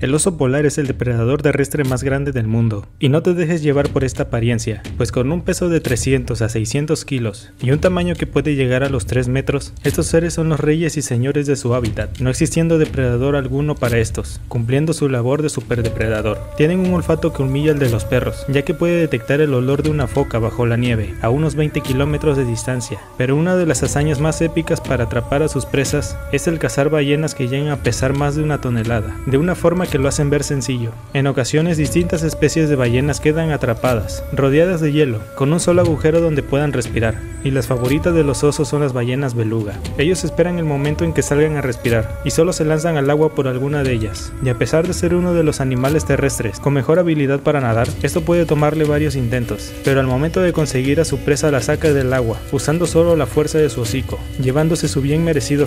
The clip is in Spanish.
El oso polar es el depredador terrestre más grande del mundo, y no te dejes llevar por esta apariencia, pues con un peso de 300 a 600 kilos y un tamaño que puede llegar a los 3 metros, estos seres son los reyes y señores de su hábitat, no existiendo depredador alguno para estos, cumpliendo su labor de superdepredador. Tienen un olfato que humilla el de los perros, ya que puede detectar el olor de una foca bajo la nieve, a unos 20 kilómetros de distancia, pero una de las hazañas más épicas para atrapar a sus presas es el cazar ballenas que llegan a pesar más de una tonelada, de una forma que lo hacen ver sencillo. En ocasiones distintas especies de ballenas quedan atrapadas, rodeadas de hielo, con un solo agujero donde puedan respirar, y las favoritas de los osos son las ballenas beluga. Ellos esperan el momento en que salgan a respirar, y solo se lanzan al agua por alguna de ellas. Y a pesar de ser uno de los animales terrestres con mejor habilidad para nadar, esto puede tomarle varios intentos, pero al momento de conseguir a su presa la saca del agua, usando solo la fuerza de su hocico, llevándose su bien merecido